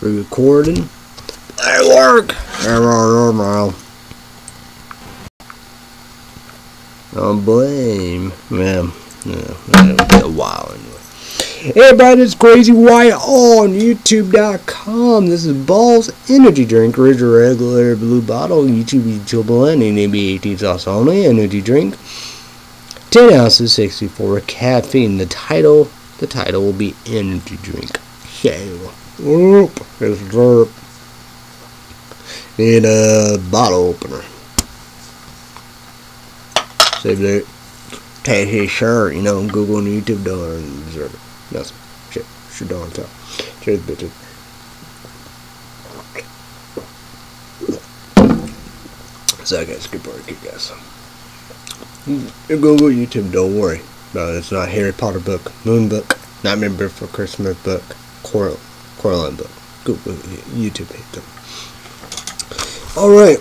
recording. They work. Don't blame. Yeah, yeah, it'll be a while anyway. Hey everybody, it's Crazy Wyatt on YouTube.com. This is Balls Energy Drink, original regular blue bottle, YouTube chillable and maybe 18 sauce only energy drink. 10 ounces, 64 caffeine. The title, the title will be energy drink. So, whoop, it's verb. Need a bottle opener. Save that. Take his shirt, you know, Google and YouTube don't deserve it. That's shit. Shit don't tell. Cheers, bitches. So I got skip ass. You Google YouTube, don't worry. No, it's not Harry Potter book, Moon book, Nightmare Before Christmas book, Coral, Coraline book. Google YouTube hate them. Alright.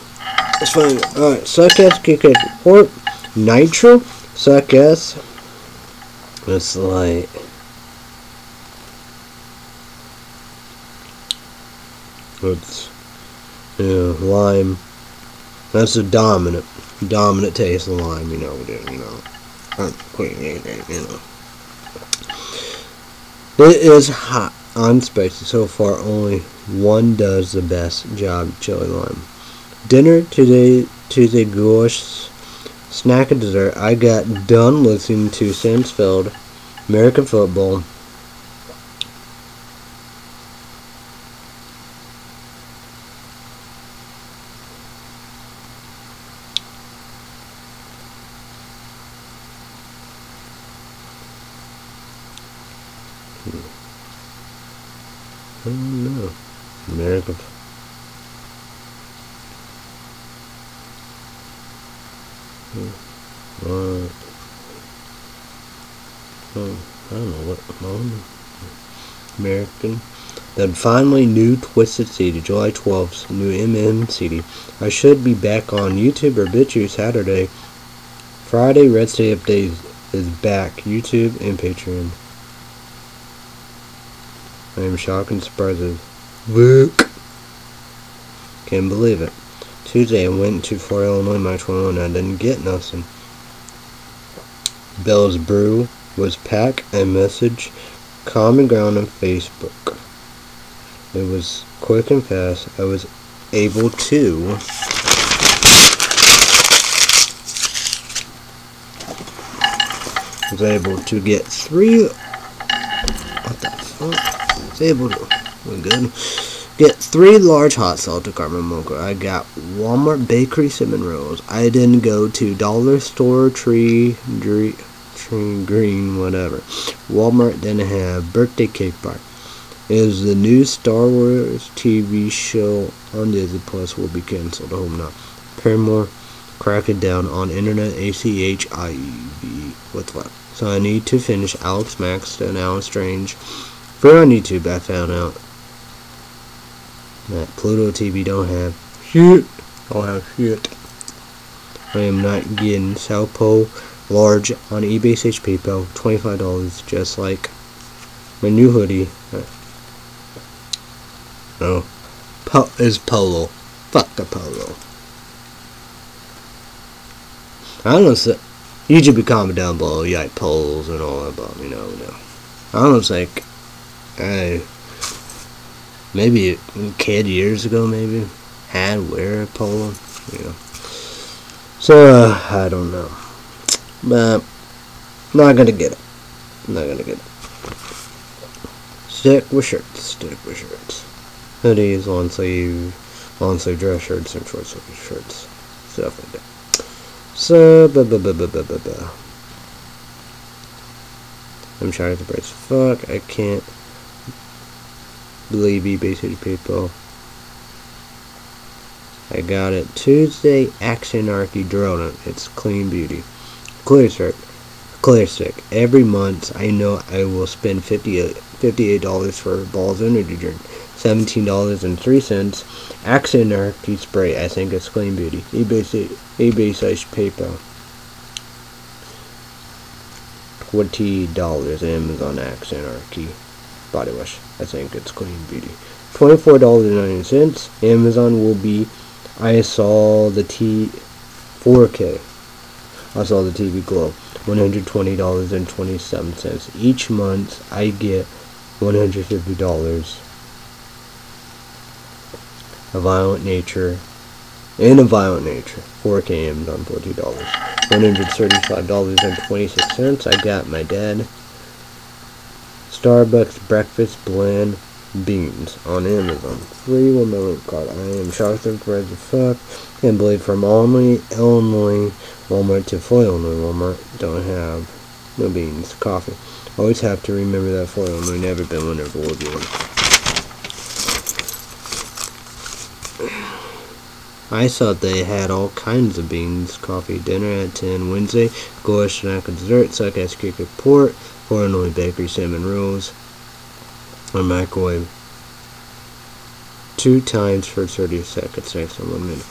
That's fine. Alright, Suckass Kick Report. Nitro. Suckass. It's like It's yeah, lime. That's a dominant, dominant taste of lime. You know, you know. You know. It is hot on spicy. So far, only one does the best job. Chili lime. Dinner today. Tuesday gosh. Snack and dessert. I got done listening to Samsfeld, American football. I don't know. American. Uh, oh, I don't know what. American. Then finally, new Twiztid CD, July 12th, new MM CD. I should be back on YouTube or BitChute Saturday. Friday, Red State Update is back, YouTube and Patreon. I am shocked and surprised. Look. Can't believe it. Tuesday I went to Fort Illinois my 21 I didn't get nothing. Bell's Brew was pack a message common ground on Facebook. It was quick and fast. I was able to was able to get three what the fuck? Was able to we're good. Get three large hot salted caramel mocha. I got Walmart bakery cinnamon rolls. I didn't go to dollar store tree tree, tree green whatever. Walmart didn't have birthday cake bar. Is the new Star Wars TV show on Disney Plus will be canceled. I hope not. Paramore cracking down on internet ACHIV. What? So I need to finish Alex Max and Allen Strange. For on YouTube, I found out that Pluto TV don't have shit. Don't have shit. I am not getting South Pole large on eBay slash PayPal. $25 just like my new hoodie. No. Po is polo. Fuck a polo. I don't know. You should be comment down below. You like polos and all that, but you know, no. I don't know. It's like, I maybe a kid years ago, maybe had wear a polo. You know. So uh, I don't know, but not gonna get it. Not gonna get it. Stick with shirts. Stick with shirts. Hoodies, long sleeve, long sleeve dress shirts, and short sleeve shirts. Stuff like that. So, blah, blah, blah, blah, blah, blah, blah. I'm trying to brace. Fuck, I can't believe eBay City people. I got it Tuesday. Axe Anarchy Drone. It's clean beauty. Clear stick. Clear stick. Every month, I know I will spend 58 $58 for Balls Energy Drink. $17.03. Axe Anarchy Spray. I think it's clean beauty. eBay, PayPal. $20 Amazon Axe Anarchy. Body wash. I think it's clean beauty. $24.90. Amazon will be I saw the T 4K. I saw the TV Glow. $120.27. Each month I get $150. A Violent Nature. In a Violent Nature. 4K Amazon $40. $135.26. I got my dad. Starbucks breakfast blend beans on Amazon. Free with card. I am shocked surprised as fuck. Can't believe from only Illinois Walmart to Floyd, Illinois Walmart don't have no beans. Coffee. Always have to remember that Floyd, Illinois never been one, never will be one. I thought they had all kinds of beans. Coffee dinner at 10 Wednesday. Goulash snack and dessert. Suck ass cake port. Illinois bakery cinnamon rolls my microwave two times for 30 seconds. Next time one minute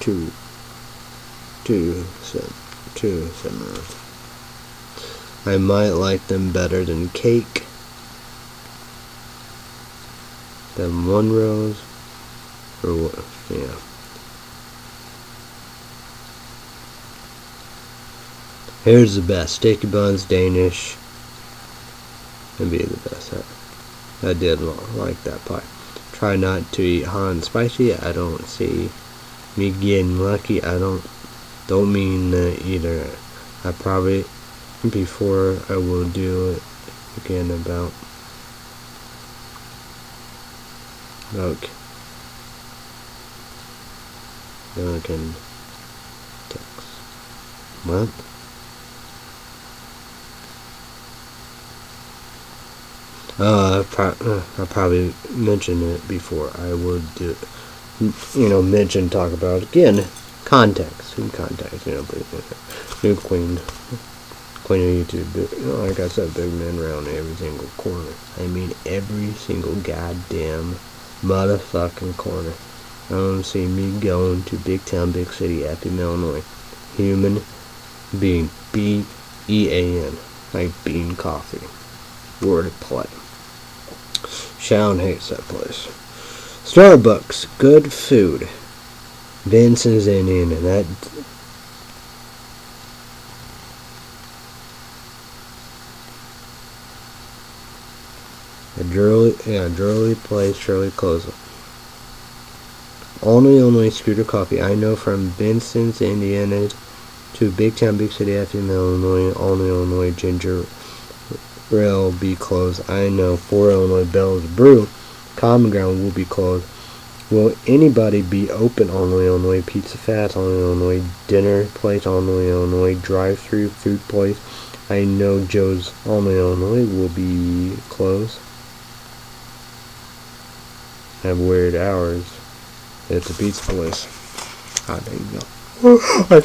two two seven two seven I might like them better than cake than one rose or what yeah. Here's the best. Sticky buns Danish and be the best ever I did like that part. Try not to eat hot and spicy. I don't see me getting lucky. I don't don't mean that either. I probably before I will do it again about okay. Duncan text. What? Uh, pro uh, I probably mentioned it before. I would, do, you know, mention, talk about again, context, in context, you know, but, you know, new queen, queen of YouTube, you know, like I said, big men around every single corner. I mean, every single goddamn motherfucking corner. I don't see me going to big town, big city, Effingham, Illinois. Human being, B E A N, like bean coffee. Word play. Shawn hates that place. Starbucks, good food. Vincennes Indian, and that. A Drurley, yeah, Drurley place, Shirley closing. Only Illinois Scooter Coffee. I know from Vincennes, Indiana to Big Town, Big City, FM, Illinois, Only Illinois Ginger will be closed. I know four Illinois Bell's Brew, Common Ground will be closed. Will anybody be open on the Illinois Pizza Fast on the Illinois Dinner Place on the Illinois Drive Through Food Place? I know Joe's on the Illinois will be closed. Have weird hours. It's a pizza place. Ah, there you go.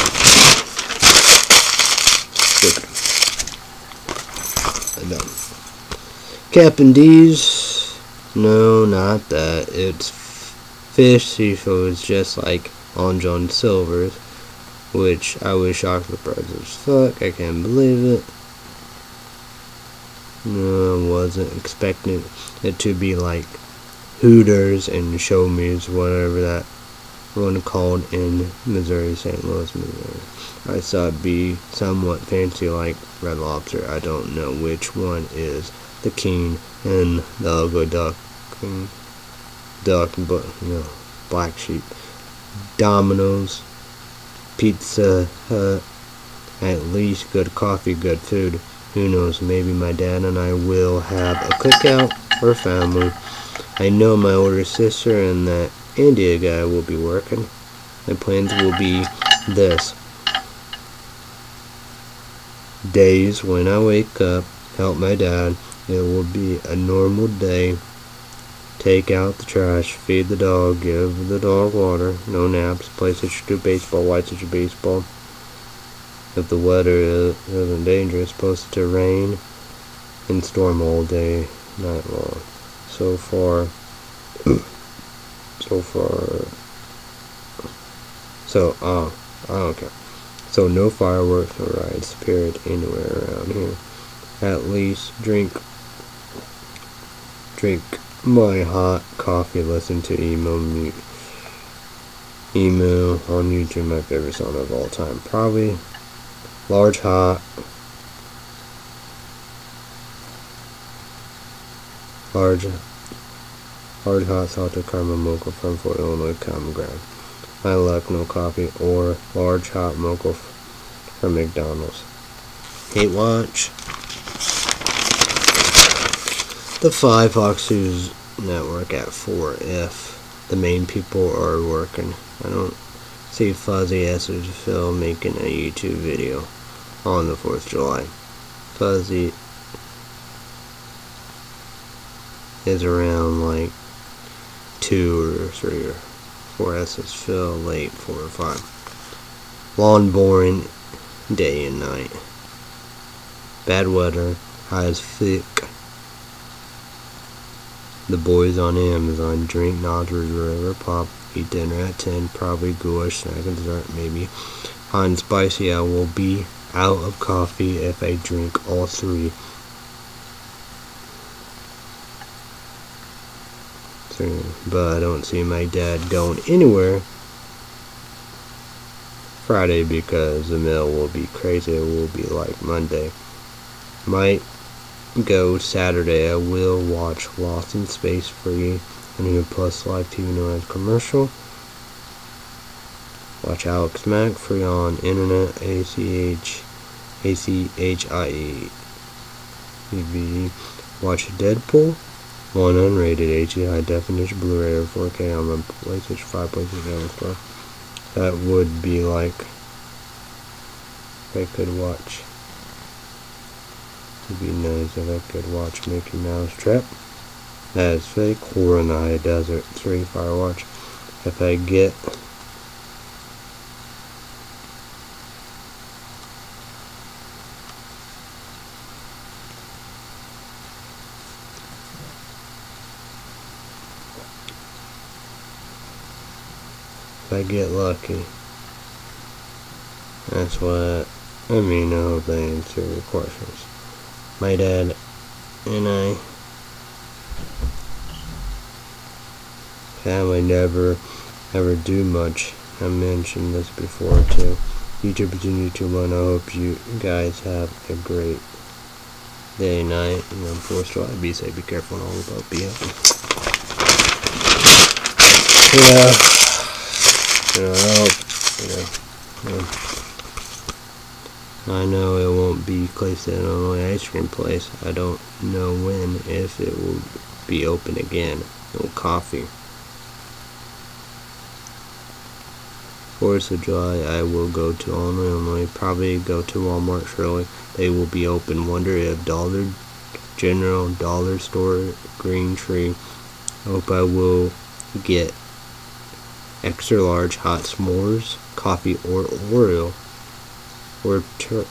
Captain D's, no, not that. It's fish seafood, just like Long John Silver's, which I was shocked surprised as fuck. I can't believe it. No, I wasn't expecting it to be like Hooters and Show Me's, whatever that one called in Missouri, St. Louis, Missouri. I saw it'd be somewhat fancy like Red Lobster. I don't know which one is the king and the ugly duck duck but you know black sheep. Domino's pizza hut at least good coffee good food. Who knows maybe my dad and i will have a cookout for family. I know my older sister and that india guy will be working. My plans will be this. Days when i wake up help my dad it will be a normal day. Take out the trash, feed the dog, give the dog water, no naps, play such a baseball, watch such a baseball. If the weather isn't dangerous, supposed to rain and storm all day, night long. So far, so far, so, oh, I don't care. So no fireworks or rides, period, anywhere around here. at least drink drink my hot coffee, listen to emo mute. Emo on YouTube, my favorite song of all time. Probably Large Hot. Large Hard Hot Salted Caramel Mocha from Fort Illinois Common Ground. My luck, no coffee, or Large Hot Mocha from McDonald's. Hate Watch. The Five News Network at 4 if the main people are working. I don't see Fuzzy Essence Phil making a YouTube video on the 4th of July. Fuzzy is around like 2 or 3 or 4 Essence Phil late 4 or 5. Lawn boring day and night. Bad weather, highs. The boys on Amazon drink Nodgers River Pop eat dinner at 10, probably goulash, snack and dessert, maybe. On spicy, I will be out of coffee if I drink all three. But I don't see my dad going anywhere Friday because the mail will be crazy. It will be like Monday. Might go Saturday. I will watch Lost in Space free on Hulu Plus Live TV known as commercial. Watch Alex Mack free on internet ACH ACHIE TV. Watch Deadpool one unrated HD high definition Blu-ray or 4K on the PlayStation 5, PlayStation Store. That would be like I could watch. It'd be nice if I could watch Mickey Mouse Trap. That is fake. The Desert 3 Firewatch. If I get if I get lucky. That's what I mean. I hope they answer your questions. My dad and I family never ever do much. I mentioned this before too. YouTubers and YouTube one. I hope you guys have a great day, night, and I'm forced to be safe, be careful, and all about be happy. Yeah. You know, I hope, you know, you know, I know it won't be Clayton Illinois ice cream place. I don't know when, if it will be open again. No coffee. Fourth of July, I will go to Illinois, Illinois. Probably go to Walmart surely. They will be open. Wonder if Dollar General, Dollar Store, Green Tree. Hope I will get extra large hot s'mores, coffee, or Oreo, or tur-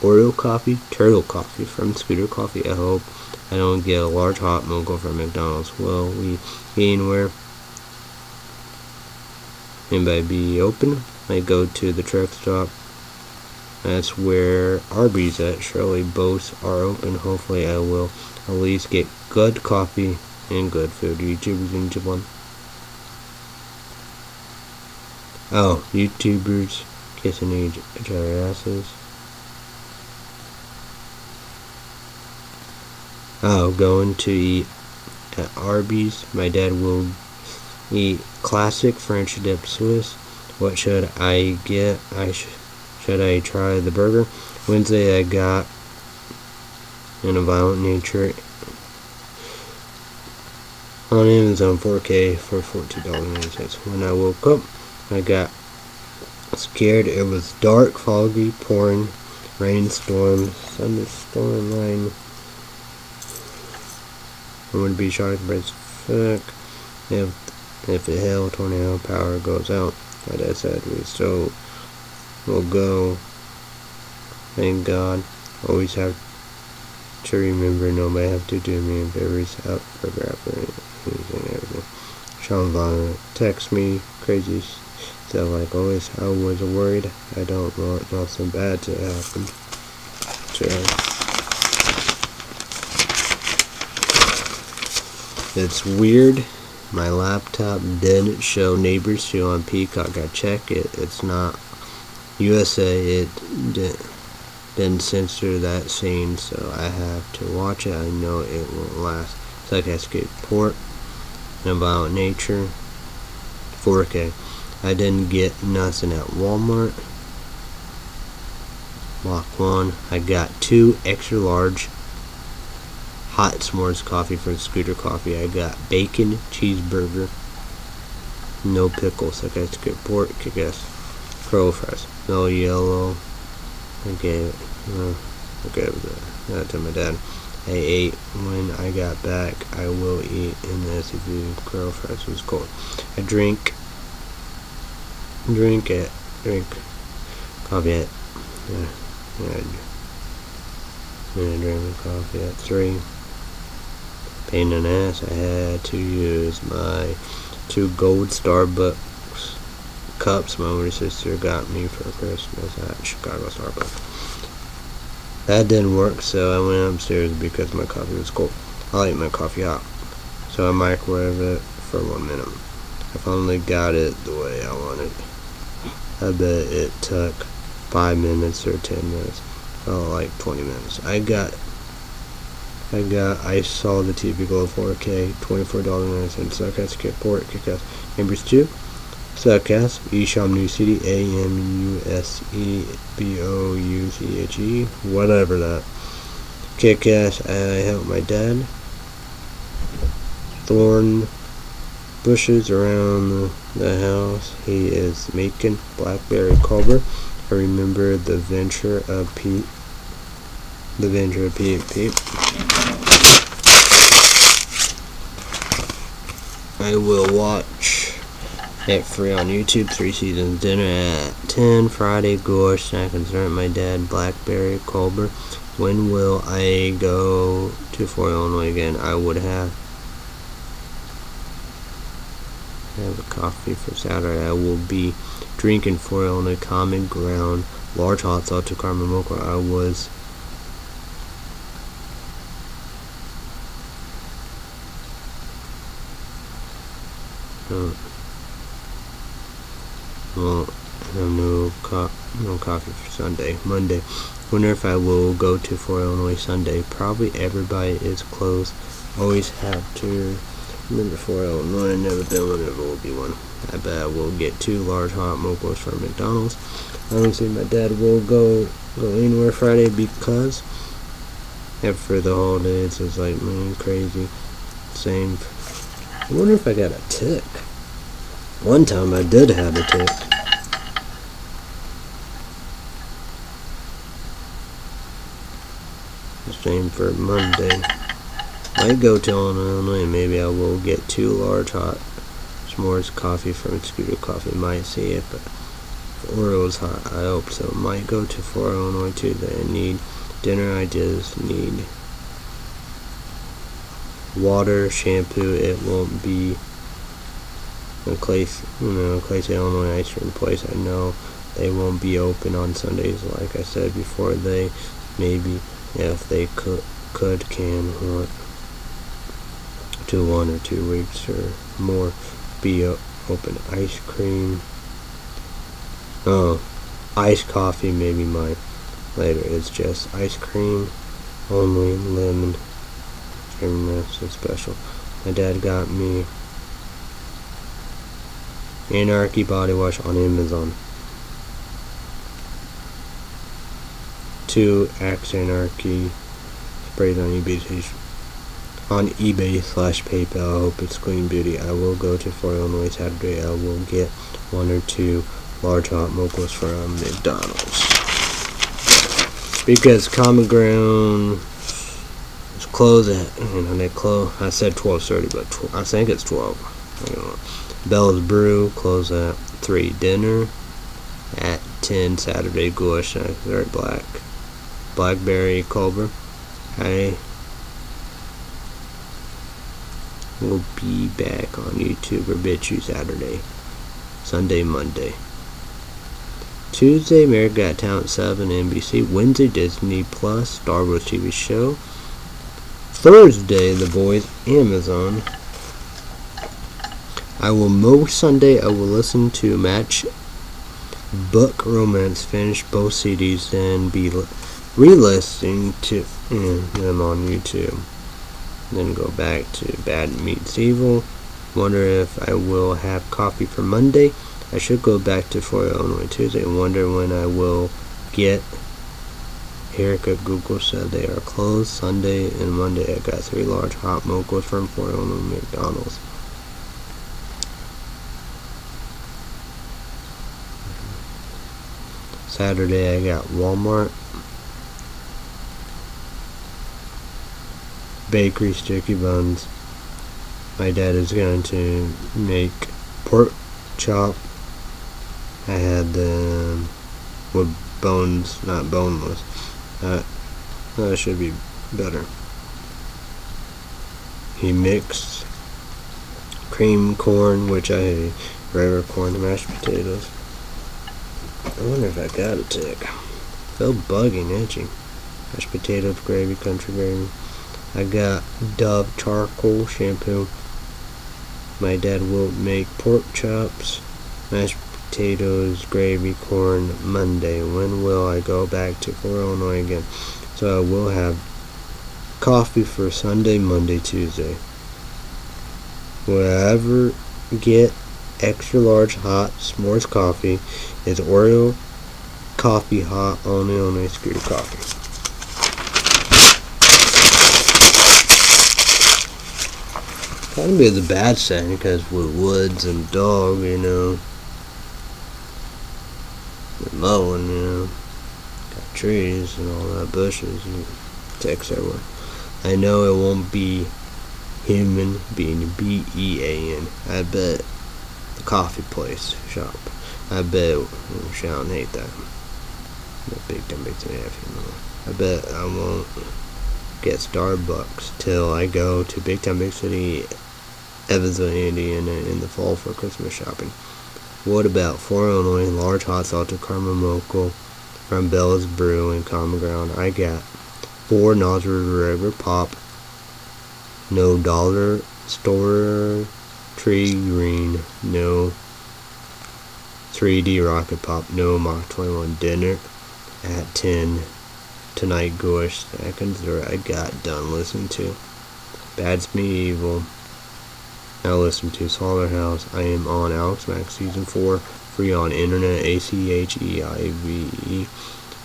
Oreo coffee, turtle coffee from Scooter Coffee. I hope I don't get a large hot mocha from McDonald's. Will we be anywhere? Anybody be open? I go to the truck stop. That's where Arby's at. Surely both are open. Hopefully I will at least get good coffee and good food. YouTubers in Japan. Oh, YouTubers kissing each other asses. Oh, going to eat at Arby's. My dad will eat classic French dip Swiss. What should I get? I sh should I try the burger? Wednesday I got in a violent nature on Amazon 4K for $14.90. When I woke up, I got scared. It was dark, foggy, pouring, rainstorm, thunderstorm, rain. I wouldn't be shocked fuck if if a hail tornado power goes out. Like I said, we still will go. Thank God. Always have to remember nobody have to do me a favors out for anything everything. Sean Vaughn text me crazy so like always, I was worried. I don't want nothing bad to happen. So it's weird. My laptop didn't show neighbors show on Peacock. I check it. It's not USA. It did, didn't censor that scene, so I have to watch it. I know it won't last. It's like I skip port, about nature, 4K. I didn't get nothing at Walmart. Block 1. I got two extra large hot s'mores coffee from Scooter Coffee. I got bacon cheeseburger, no pickles. I got good pork, I guess. Crow fries, no yellow. I gave it, uh, I gave that to my dad. I ate when I got back. I will eat in the SUV. Crow fries was cold. I drink, drink it, drink coffee at, yeah, yeah. I'm drink coffee at three pain in the ass. I had to use my two gold Starbucks cups my older sister got me for Christmas at Chicago Starbucks. That didn't work, so I went upstairs because my coffee was cold. I like my coffee hot, so I microwaved it for one minute. I finally got it the way I wanted. I bet it took five minutes or ten minutes. Oh, like 20 minutes. I got I got I saw the TV Gold 4K, $24.09, Sarcastic Port, Kickass. Neighbors 2, Success, Esham New City, A-M-U-S-E-B-O-U-C-H-E, whatever that. Kickass, I help my dad. Thorn bushes around the house. He is making blackberry cobbler. I remember the venture of Pete the Venture of Pete Peep. I will watch it free on YouTube. Three seasons. Dinner at 10. Friday. Gosh, snack dessert. My dad. Blackberry. Culver. When will I go to Fort Illinois again? I would have have a coffee for Saturday. I will be drinking Fort Illinois Common Ground large hot sauce to Carmen Mocha. I was Uh, well, I have no, co no coffee for Sunday. Monday. Wonder if I will go to Fort Illinois Sunday. Probably everybody is closed. Always have to remember Fort Illinois. Oh never been one, never will be one. I bet I will get two large hot mochos from McDonald's. I don't see my dad will go go anywhere Friday because after the holidays it's like man crazy. Same I wonder if I got a tick. One time I did have a tick. Same for Monday. Might go to Illinois maybe I will get two large hot s'mores coffee from Scooter Coffee. Might see it, but Oreo's hot. I hope so. Might go to Fort Illinois. I need dinner ideas. Need water, shampoo, it won't be a place, you know, Clayton, Illinois ice cream place. I know they won't be open on Sundays, like I said before. They maybe, if they could, could can to one or two weeks or more be open. Ice cream. Oh, iced coffee maybe mine later. It's just ice cream, only lemon everything so special. My dad got me Anarchy body wash on Amazon. Two Axe Anarchy sprays on eBay on eBay slash PayPal. I hope it's clean beauty. I will go to Fort Illinois Saturday. I will get one or two large hot mochas from McDonald's. Because Common Ground close at you know they close. I said 12:30, but 12, I think it's 12. Bell's Brew close at three. Dinner at 10 Saturday. Gosh, very black. Blackberry Culver. I will be back on YouTube or BitChute Saturday, Sunday, Monday. Tuesday, America Got Talent 7, NBC. Wednesday, Disney Plus, Star Wars TV show. Thursday, The Boys, Amazon. I will most Sunday. I will listen to match book romance, finish both CDs, then be re-listening to mm, them on YouTube. Then go back to Bad Meets Evil. Wonder if I will have coffee for Monday. I should go back to Florida, Illinois Tuesday. Wonder when I will get haircut. Google said they are closed Sunday and Monday. I got three large hot mochas from Florida, Illinois McDonald's. Saturday I got Walmart. Bakery sticky buns. My dad is going to make pork chop. I had um, them with bones, not boneless. That, that should be better. He mixed cream corn, which I hate, regular corn and mashed potatoes. I wonder if I got a tick. Feel bugging, itching. Mashed potatoes, gravy, country gravy. I got Dove charcoal shampoo. My dad will make pork chops, mashed potatoes, gravy, corn Monday. When will I go back to Illinois again? So I will have coffee for Sunday, Monday, Tuesday. Whatever get extra large hot s'mores coffee is Oreo coffee hot only on a scooter coffee. Kind of be the bad side because with woods and dog, you know, the mowing, you know, got trees and all that bushes and ticks everywhere. I know it won't be human being B E A N. I bet the coffee place shop. I bet Sean hate that. The big dumb big know. I bet I won't get Starbucks till I go to Big Time Big City, Evansville, Indiana in the fall for Christmas shopping. What about four Illinois large hot salted caramel mocha from Bella's Brew and Common Ground? I got four Nosler regular pop, no dollar store tree green, no 3D rocket pop, no Mach 21 dinner at 10 tonight. Gosh, seconds or I got done listening to. Bad Meets Evil. Now listen to Smaller House. I am on Alex Max season 4, free on internet, A-C-H-E-I-V-E.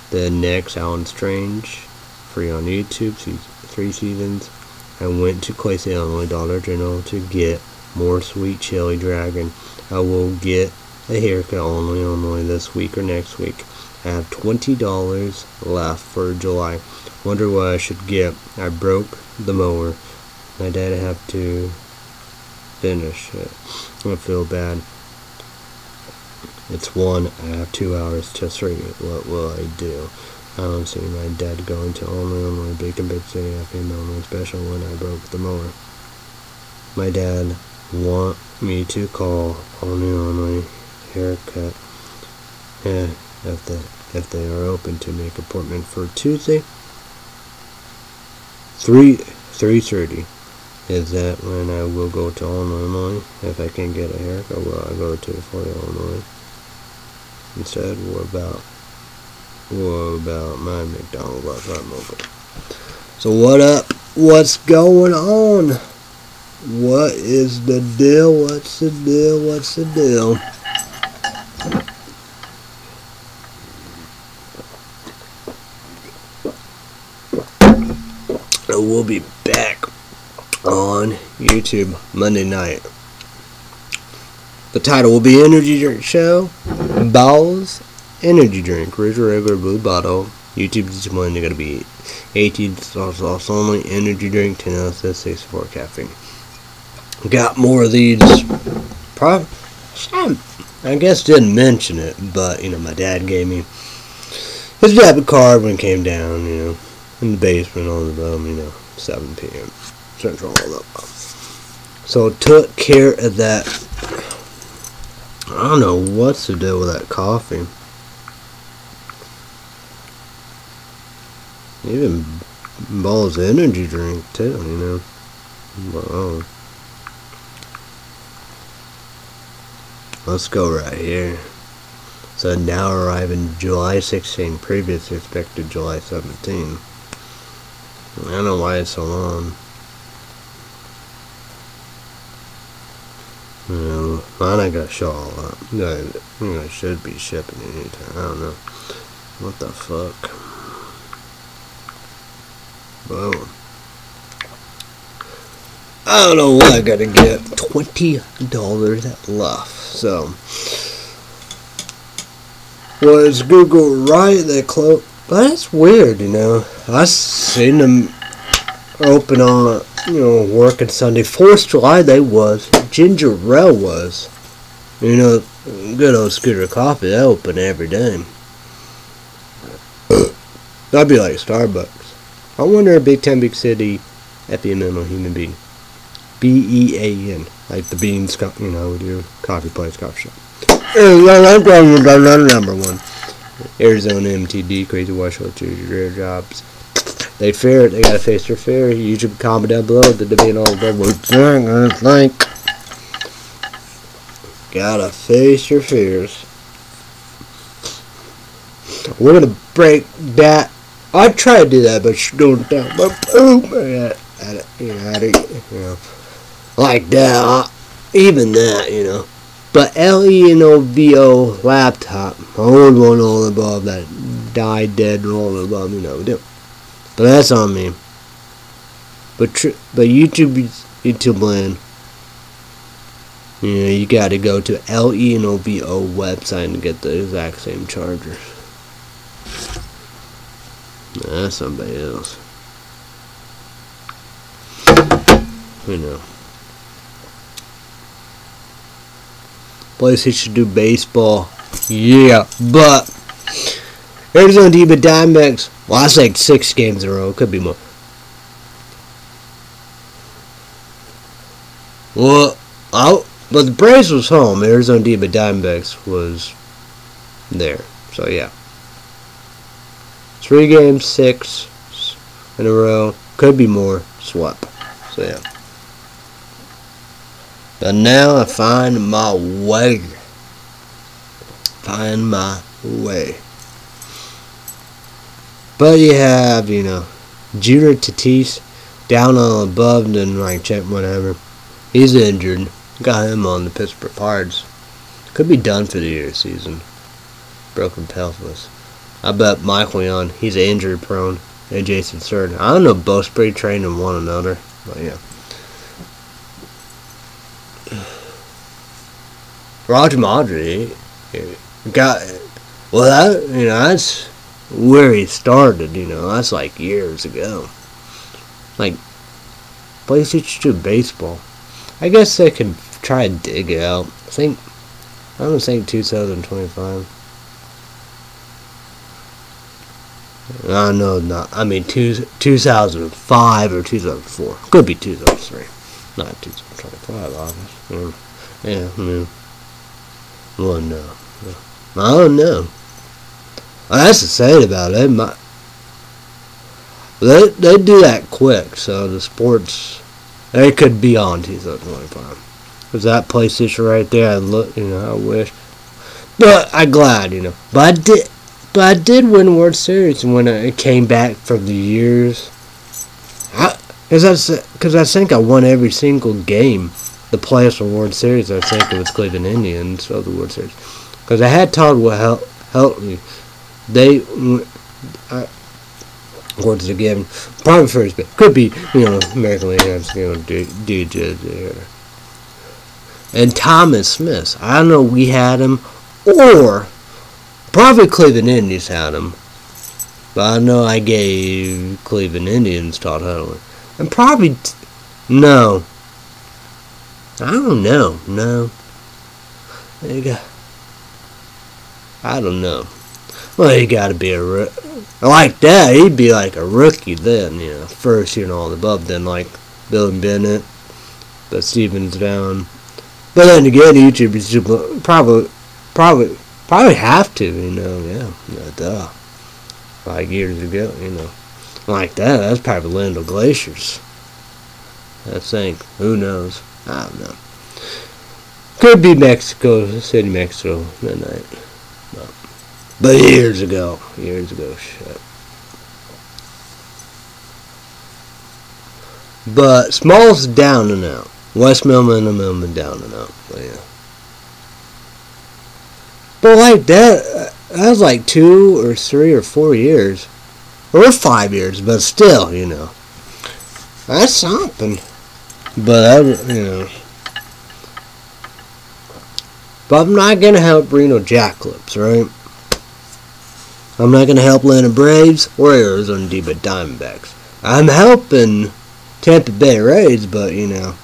The next Allen Strange, free on YouTube, three seasons. I went to Clay Illinois Dollar General to get more sweet chili dragon. I will get a haircut only Illinois this week or next week. I have $20 left for July. Wonder what I should get. I broke the mower. My dad have to finish it. I feel bad. It's one. I have two hours to three. What will I do? I don't see my dad going to only Illinois Big and Big City after Illinois special when I broke the mower. My dad want me to call only Illinois haircut. Yeah, if they if they are open to make appointment for Tuesday. Three three thirty. Is that when I will go to Illinois? If I can get a haircut, will I go to Florida, Illinois? Instead, what about what about my McDonald's outside mocha? So what up? What's going on? What is the deal? What's the deal? What's the deal? We'll be back YouTube Monday night. The title will be Energy Drink Show. Balls Energy Drink. Ridge regular blue bottle. YouTube display going to be 18 sauce only. Energy drink 10 ounces 64 caffeine. Got more of these. I guess didn't mention it, but you know my dad gave me his debit card when it came down. You know in the basement on the room. You know 7 p.m. Central all. So took care of that. I don't know what's to do with that coffee. Even Ball's energy drink too, you know. Wow. Oh. let's go right here. So now arriving July 16, previously expected July 17. I don't know why it's so long. You know, mine I got show all up. I, should be shipping anytime. I don't know. What the fuck? Boom. I don't know what I gotta get. Twenty dollars left. So was Google right? They close. But that's weird, you know. I seen them open on, you know, working Sunday. Fourth July they was. Ginger Ale was. You know, good old Scooter Coffee. They open every day. That'd be like Starbucks. I wonder a big time, big city, epimental human being. B E A N, like the beans, you know, your coffee place, coffee shop. Number one. Arizona MTD, Crazy Washoe, choose your jobs. They fear it. They gotta face their fear. YouTube comment down below the debate all the I think. Gotta face your fears. We're gonna break that. I try to do that, but she don't down. It, you know, like that. Even that, you know. But Lenovo laptop, old one all above that died dead all above, you know. But that's on me. But but YouTube YouTube land, you know, you got to go to Lenovo website and get the exact same charger. That's somebody else. You know. Place he should do baseball. Yeah, but Arizona Diamondbacks. Well, I say six games in a row. Could be more. Well, I, but the Braves was home. Arizona Demon Diamondbacks was there. So yeah, three games, six in a row. Could be more. Swap. So yeah. But now I find my way. Find my way. But you have, you know, Junior Tatis down on above then like check whatever. He's injured. Got him on the Pittsburgh Pirates. Could be done for the year season. Broken pelvis. I bet Michael Young, he's injury prone. And Jason Third. I don't know both spray training one another. But yeah. Roger Maddrey got well that you know that's where he started you know that's like years ago. Like PlayStation 2 baseball. I guess they could try to dig it out. I think I don't think 2025 I know not I mean two, 2005 or 2004 could be 2003 not 2025 obviously. Yeah I mean well, no. I don't know. Well, that's the sad about it. My, they, they do that quick, so the sports, they could be on 2025. Because that PlayStation right there, I look, you know, I wish. But I'm glad, you know. But I did, but I did win World Series when it came back from the years. Because I, cause I think I won every single game the players for World Series, I think it was Cleveland Indians of the World Series. Because I had Todd me. They, mm, I, awards are given. Probably first, but could be, you know, American League, you know, DJ there. And Thomas Smith. I don't know we had him, or probably Cleveland Indians had him. But I know I gave Cleveland Indians Todd Helton. And probably, no, I don't know. No. there you go, I don't know. Well, he got to be a like that. He'd be like a rookie then, you know, first year and all the above. Then like Bill and Bennett, but Stevens down. But then again, YouTube is probably, probably, probably have to, you know, yeah, yeah duh. Like years ago, you know, like that. That's probably Lindell Glaciers. I think. Who knows? I don't know. Could be Mexico City, Mexico midnight. But, but years ago. Years ago, shit. But Small's down and out. West Millman and Millman down and out. But yeah. But like that, uh, that was like two or three or four years. Or five years, but still, you know. That's something. But I, you know. But I'm not going to help Reno Jacklips, right? I'm not going to help Atlanta Braves or Arizona Diva Diamondbacks. I'm helping Tampa Bay Rays, but, you know,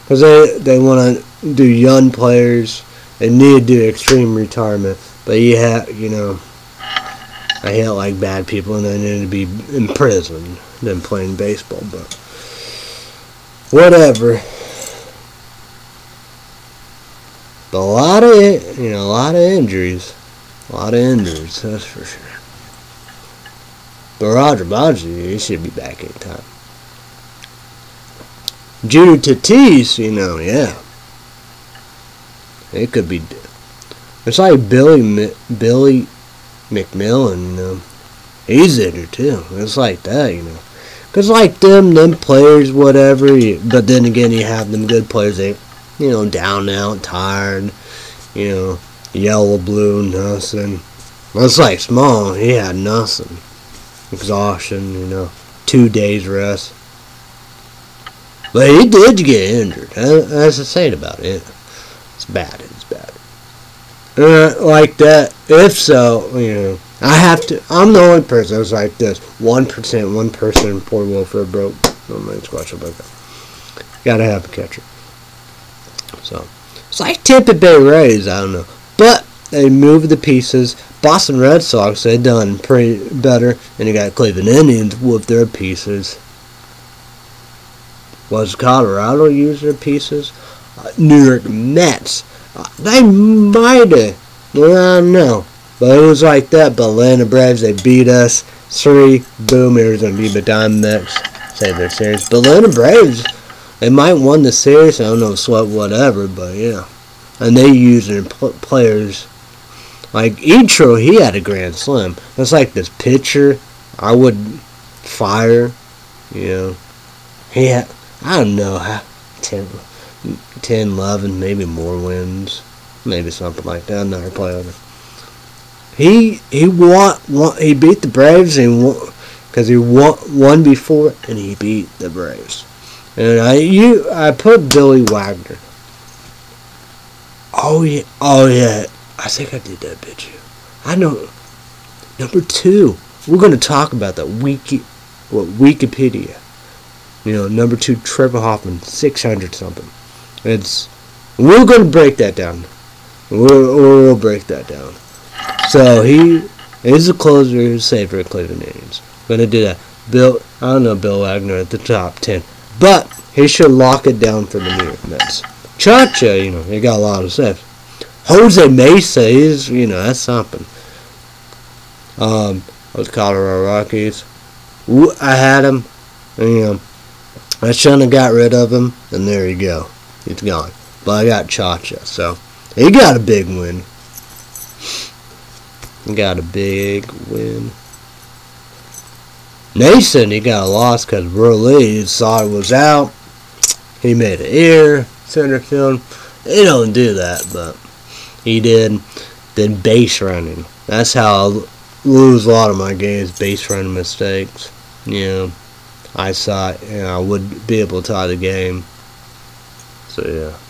because they, they want to do young players. They need to do extreme retirement. But you have, you know, I hate like bad people and they need to be in prison than playing baseball, but whatever. But a lot of you know a lot of injuries, a lot of injuries. That's for sure. But Roger Bonzi, he should be back in time. Junior Tatis, you know, yeah, it could be. It's like Billy Billy McMillan, you know, he's injured too. It's like that, you know. Cause like them, them players, whatever. But then again, you have them good players. They you know, down out, tired, you know, yellow, blue, nothing. That's like small. He had nothing. Exhaustion, you know, two days rest. But he did get injured. That's the saying about it. It's bad. It's bad. Uh, like that. If so, you know, I have to. I'm the only person that's like this. One percent, one person. Poor Wilfred broke. No man's squash up like that. Gotta have a catcher. So it's like Tampa Bay Rays, I don't know. They moved the pieces. Boston Red Sox they done pretty better, and you got Cleveland Indians with their pieces. Was Colorado use their pieces? Uh, New York Mets. Uh, they might have. I don't know. But it was like that. But Atlanta Braves, they beat us. Three, Arizona beat the Diamondbacks. Save their series. But Atlanta Braves, they might won the series. I don't know, sweat, whatever, but yeah. And they used their players. Like Intro, he had a grand slam. That's like this pitcher. I would fire. You know, he had. I don't know 10, 10 11, maybe more wins, maybe something like that. Another player. He he won, won. He beat the Braves and because he won won before and he beat the Braves. And I you I put Billy Wagner. Oh yeah, oh yeah. I think I did that bitch. I know. Number two, we're gonna talk about that wiki, what Wikipedia. You know, number two, Trevor Hoffman, six hundred something. It's we're gonna break that down. We'll, we'll break that down. So he is a closer, safer Cleveland Indians. Gonna do that. Bill, I don't know Bill Wagner at the top ten. But he should lock it down for the New York Mets. Cha-Cha, you know, he got a lot of saves. Jose Mesa is, you know, that's something. Um, with Colorado Rockies. I had him, you know, I shouldn't have got rid of him, and there you go. He's gone. But I got Chacha, so he got a big win. He got a big win. Nason, he got a loss because Burley saw it was out. He made an error, center field. He don't do that, but he did. Then base running. That's how I lose a lot of my games, base running mistakes. You know, I saw and I would be able to tie the game. So, yeah.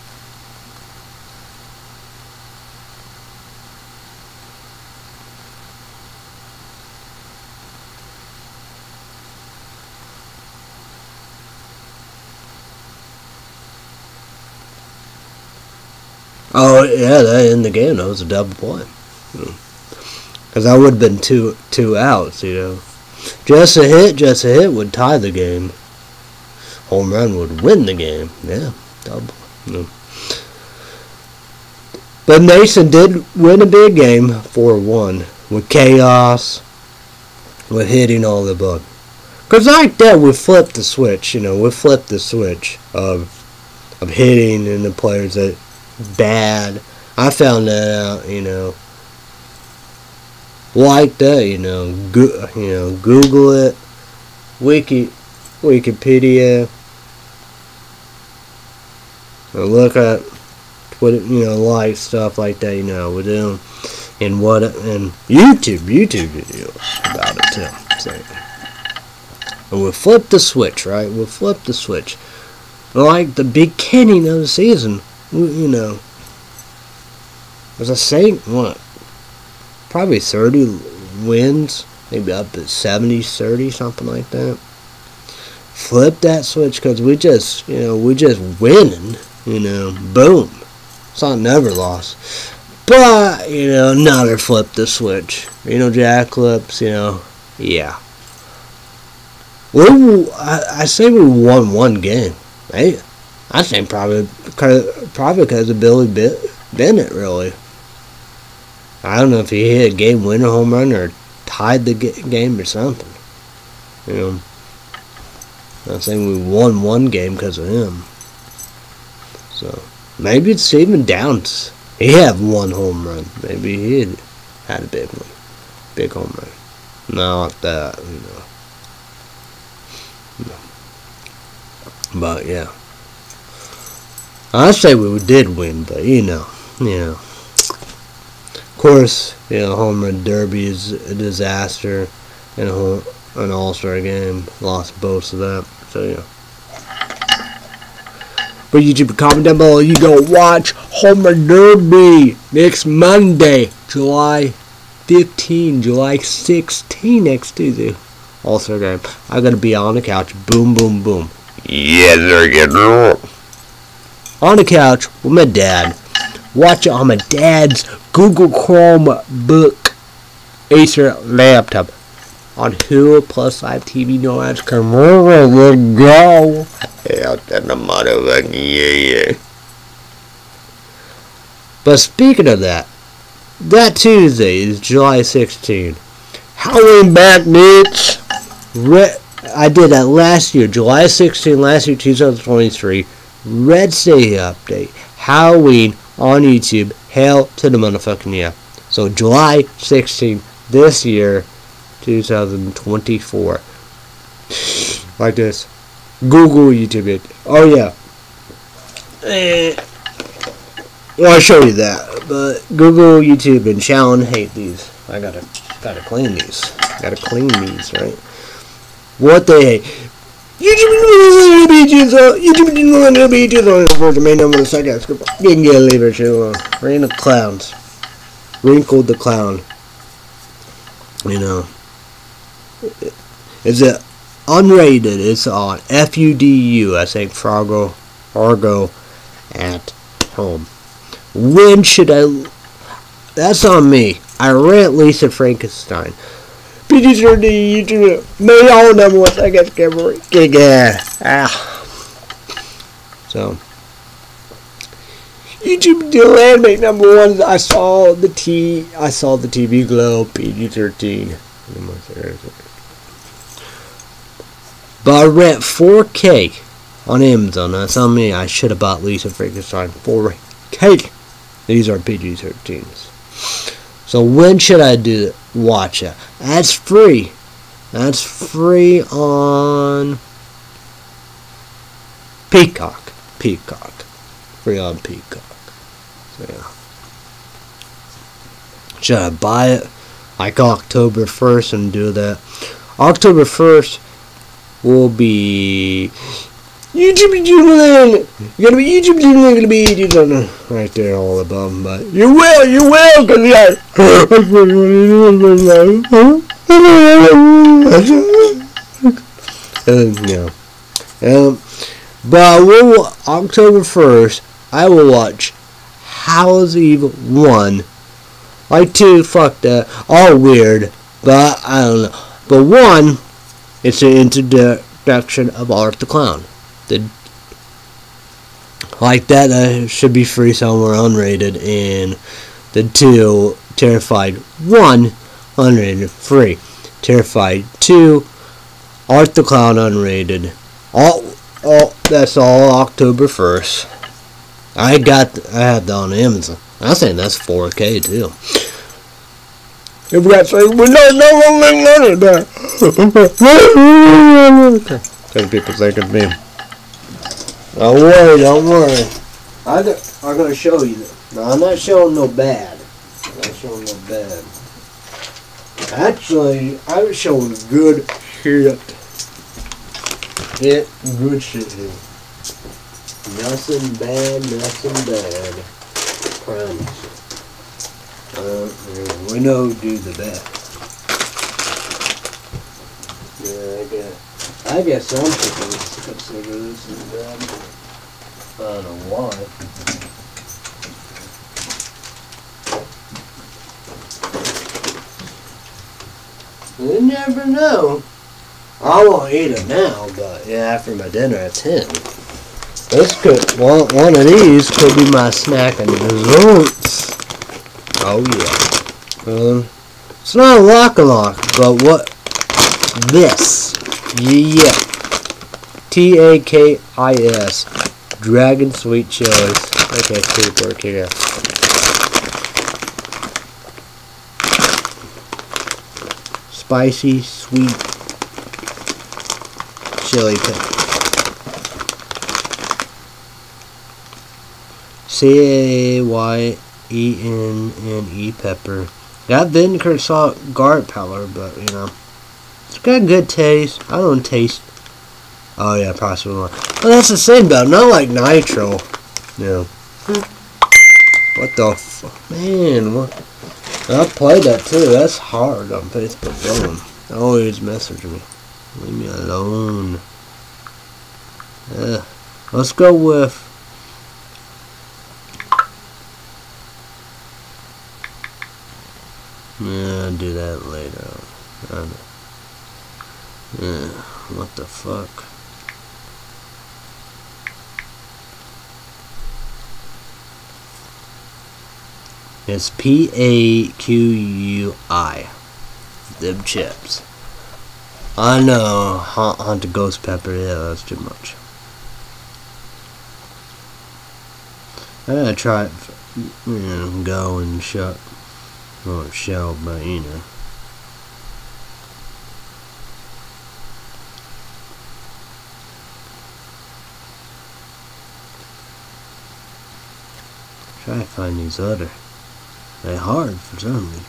Oh yeah, that in the game that was a double play. Because hmm. I would have been two two outs, you know. Just a hit, just a hit would tie the game. Home run would win the game. Yeah, double. Hmm. But Mason did win a big game, 4-1, with chaos, with hitting all the bug. Because like that, we flipped the switch, you know, we flipped the switch of of hitting and the players that bad. I found that out, you know. Like that, you know. Go, you know, Google it. Wiki, Wikipedia. Look at what you know, like stuff like that, you know, with them and what and YouTube, YouTube videos about it too. So, and we'll flip the switch, right? We'll flip the switch. Like the beginning of the season, you know, was I saying what? Probably 30 wins, maybe up to 70, 30, something like that. Flip that switch because we just, you know, we just winning, you know, boom. It's not never lost. But, you know, another flip the switch. You know, jack you know, yeah. We, I, I say we won one game. Right? I think probably probably because of Billy Bennett, really. I don't know if he hit a game winner home run or tied the game or something. You know, I'm saying we won one game because of him. So maybe it's even Downs. He had one home run. Maybe he had, a big one, big home run. Not that, you know. But yeah. I say we did win, but you know, you know. Of course, you know, home run derby is a disaster, and a an All Star game lost both of that. So yeah. But YouTube, comment down below. You go watch Homer Derby next Monday, July 15, July 16 next Tuesday. All Star game. I gotta be on the couch. Boom, boom, boom. Yes, sir, get On the couch with my dad. Watch it on my dad's Google Chrome book Acer laptop. On Hulu Plus Live TV, no ads. Come on, let's go. Hell, the motherfucking yeah, yeah. But speaking of that, that Tuesday is July 16. Halloween back, bitch. Re- I did that last year, July 16, last year, 2023. Red City update. Halloween on YouTube. Hail to the motherfucking yeah. So July 16 this year, 2024. Like this. Google YouTube it. Oh yeah. Eh. Well, I'll show you that. But Google YouTube and Shallon hate these. I gotta gotta clean these. Gotta clean these, right? What they hate. YouTube beaches, YouTube beaches on the first uh, main number of the second script. Didn't get a leave it alone. Uh, Rain of clowns. Wrinkles the Clown. You know. Is it unrated? It's on F U D U, I think Fargo, Fargo, at home. When should I? That's on me. I rent Lisa Frankenstein. PG-13 YouTube. May all number one second category. Yeah. Ah. So. YouTube do anime number one. I saw the T. I saw the TV Glow PG-13. But I rent 4K on Amazon. That's on me. I should have bought Lisa Frankenstein 4K. These are PG-13s. So when should I do it? Watch it. That's free. That's free on Peacock. Peacock. Free on Peacock. So yeah. Should I buy it like October 1st and do that? October 1st will be YouTube Jubilant! You're gonna be YouTube Jubilant, gonna be YouTube Right there, all above, but you will, you will, cause yeah. um, yeah. Um, but we'll, October 1st, I will watch Howl's Eve 1. Like 2, fuck that. All weird, but I don't know. But 1, it's an introduction of Art the Clown the like that uh, should be free somewhere unrated and the two Terrifier one unrated free Terrifier two art the clown unrated all all that's all october 1st I got, I have that on Amazon. I saying that's 4K too. If we got say we no no no make money there. Because people think of me. Don't worry, don't worry. I got, I'm gonna show you. No, I'm not showing no bad. I'm not showing no bad. Actually, I'm showing good shit. Hit good shit here. Nothing bad, nothing bad. Promise. Uh, we know do the best. Yeah, I guess. I guess some people consider this as bad. I don't know why. You never know. I won't eat it now, but yeah, after my dinner at 10. This could, one, one of these could be my snack and desserts. Oh yeah. Um, it's not a lock a lock, but what? This. Yeah. T A K I S. Dragon sweet chilies. Okay, super. Okay. Spicy, sweet chili pepper. C A Y E N N E pepper. Got vinegar, salt, garlic powder, but you know, it's got good taste. I don't taste. Oh yeah, possibly more. Well, that's the same though. Not like nitro. Yeah. What the man? What? I played that too. That's hard on Facebook. Bro. Always message me. Leave me alone. Yeah. Let's go with. Yeah, I'll do that later. Yeah, what the fuck? It's P A Q U I. Them chips. I know, hunt, hunt a ghost pepper, yeah, that's too much. I gotta try it, f- you know, go and shut, or shell, but you know. Try to find these other. They're hard for some reason.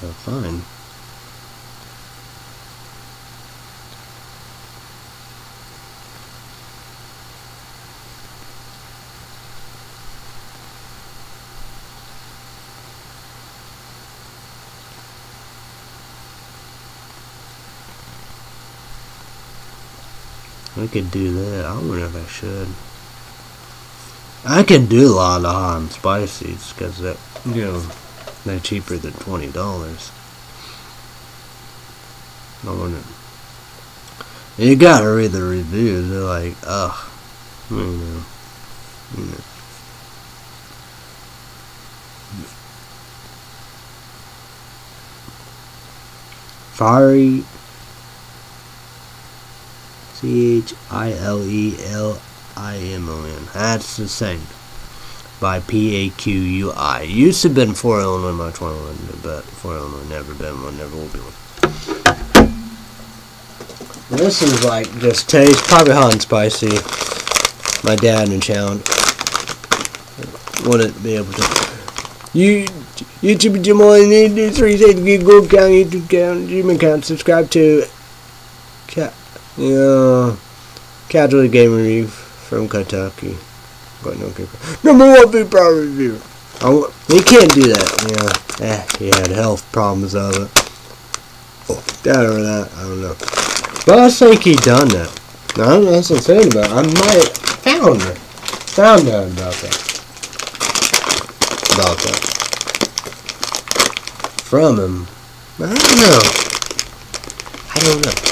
They're fine. I could do that. I wonder if I should. I can do a lot of hot and spices because that you know they're cheaper than twenty dollars. I wonder. You gotta read the reviews. They're like, ugh, you know, you know. Fiery C H I L E L I M O N. That's the same. By P A Q U I. Used to have been for Illinois my 21, but for Illinois never been one, never will be one. This is like just taste, probably hot and spicy. My dad and Chown wouldn't be able to. You YouTube Jim need three say Google account, YouTube account, Gmail account, subscribe to Cat yeah uh, Casual Game Review from Kentucky. Got no paper. Number one food power review. Oh, he can't do that. Yeah, eh, he had health problems of it. Oh, that or that, I don't know. But I think he done that. I don't know what I'm saying about. it. I might found her, found out about that. About that. From him. I don't know. I don't know.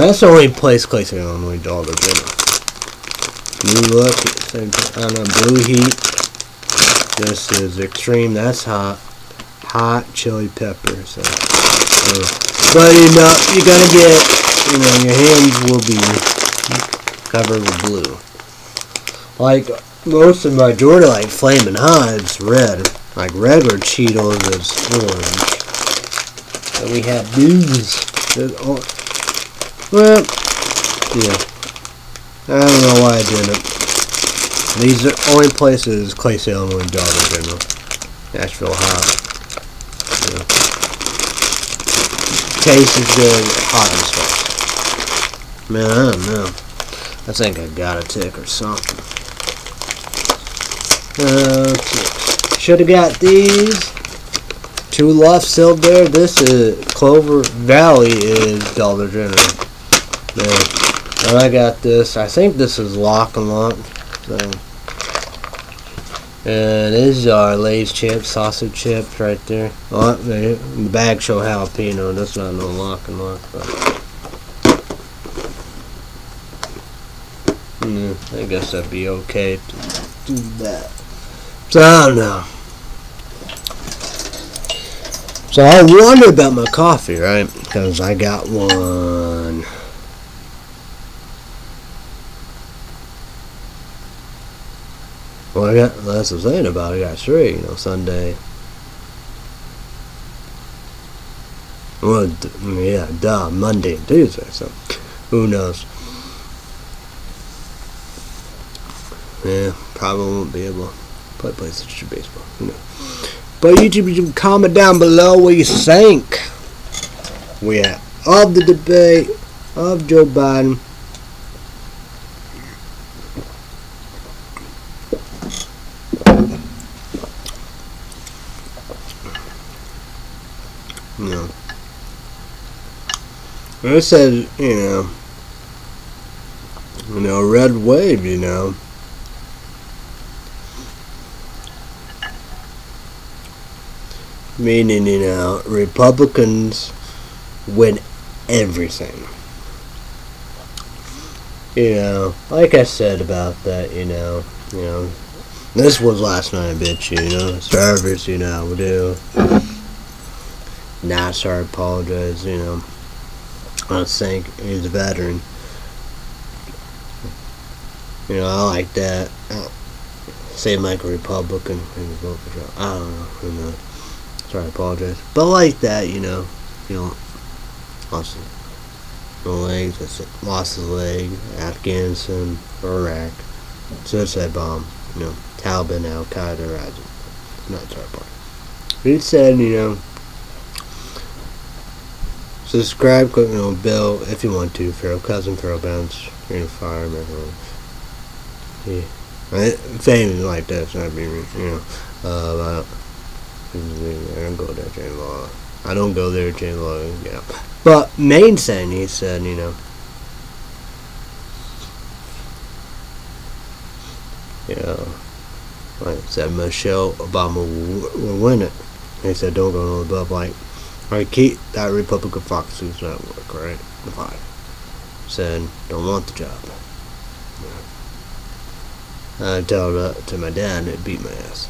That's the only place Clayton Illinois dog I've been. New look, same don't know, blue heat. This is extreme, that's hot. Hot chili pepper, so. so- But know, you're gonna get, you know, your hands will be covered with blue. Like most of my Jordan, like Flaming Hot, it's red. Like regular Cheetos is orange. And we have these. Well, yeah. I don't know why I didn't. These are only places Clay Salem and Dollar General. Nashville Hot. Yeah. Taste is good, hot and spicy. Man, I don't know. I think I got a tick or something. Uh, should have got these. Two left still there. This is Clover Valley is Dollar General. Yeah. And I got this. I think this is Lock and Lock. So. And these are Lay's chips, sausage chips right there. Oh, the the bag show jalapeno. That's not no Lock and Lock. But. Hmm, I guess that'd be okay to do that. So I don't know. So I wonder about my coffee, right? Because I got one. Well, I got, that's what I'm saying about it. I got three, you know, Sunday. Well, yeah, duh, Monday and Tuesday, so who knows? Yeah, probably won't be able to play PlayStation Baseball. Who knows? But YouTube, you can comment down below what you think. We have of the debate of Joe Biden. You know. I said, you know, you know, red wave, you know. Meaning, you know, Republicans win everything. You know, like I said about that, you know, you know, this was last night, bitch, you know, service, you know, we do. Nassar apologize, you know. I think he's a veteran. You know, I like that. Uh, Say like a Republican and vote for Trump. I don't know. Who knows? Sorry, I apologize. But like that, you know, you know, lost no legs. Lost his leg. Afghanistan, Iraq, suicide bomb. You know, Taliban, Al Qaeda. Not sorry, part. He said, you know, subscribe, click on the bell if you want to. Feral cousin, feral bounce, you're in fire, everyone. Yeah. I, famous like that, not being, you know, uh, I don't go there, Jane Law. I don't go there, Jane Law, yeah. But main saying, he said, you know, Yeah. like I said, Michelle Obama will, win it. He said, don't go no above, like, Alright, keep that Republican Fox News Network, right? The five. Said, don't want the job. I told that to my dad and it beat my ass.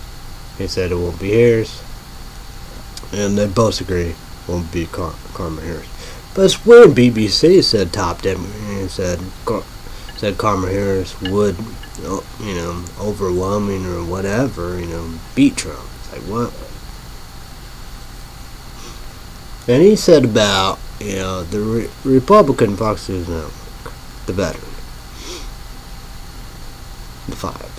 He said it won't be Harris. And they both agree won't be Car- Karma Harris. But it's weird BBC said top them and said Car- said Karma Harris would you know, overwhelming or whatever, you know, beat Trump. It's like what? And he said about, you know, the Re- Republican Fox News Network, the veteran, the five,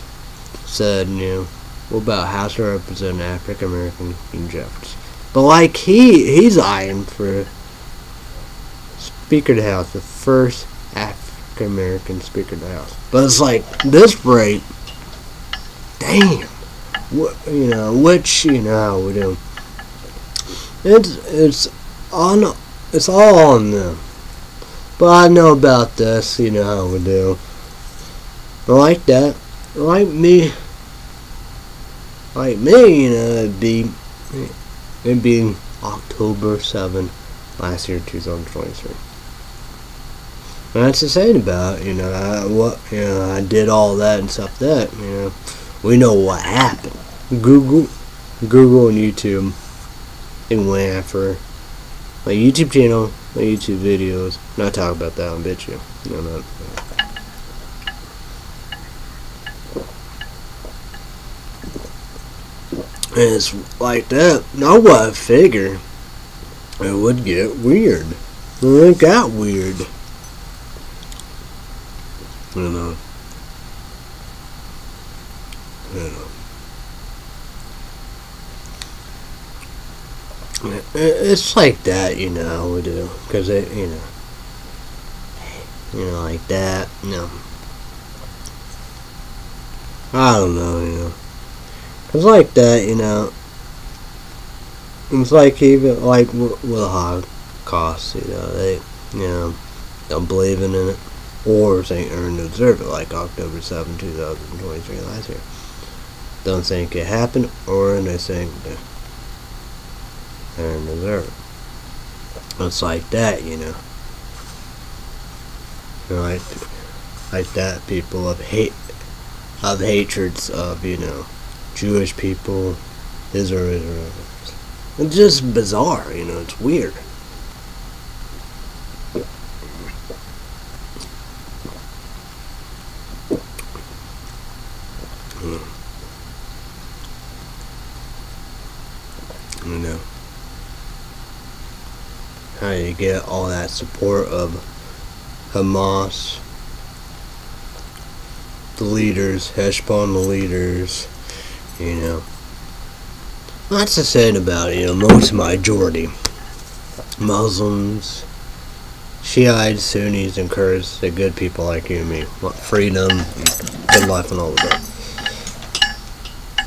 said, you know, what about House of Representative African American King Jefferson? But like he, he's eyeing for Speaker of the House, the first African American Speaker of the House. But it's like this rate, damn, what you know, which you know how we do. It's it's on it's all on them. But I know about this, you know how we do. I like that. Like me like me, you know, it'd be it'd be October seventh last year two thousand twenty three. And that's the saying about, you know, I, what you know, I did all that and stuff that, you know. We know what happened. Google Google and YouTube and went after my YouTube channel, my YouTube videos. Not talk about that one, bitch. You. No, not. And it's like that. Now what I figure. It would get weird. And it got weird. You know. You know. It's like that, you know, we do. Because it, you know. You know, like that, know. I don't know, you know. It's like that, you know. It's like even like with the Holocaust, you know, they, you know, don't believe in it, or think or observe it, like October 7, 2023 last year. Don't think it happened, or they think that and observe it. It's like that, you know. You know, like, like that, people of hate, of hatreds of, you know, Jewish people, Israel, Israel. It's just bizarre, you know, it's weird. Hmm. You know. How you get all that support of Hamas, the leaders, Heshbon, the leaders, you know. That's the saying about you know, most majority. Muslims, Shiites, Sunnis, and Kurds, they're good people like you and me. Want freedom, good life, and all of that.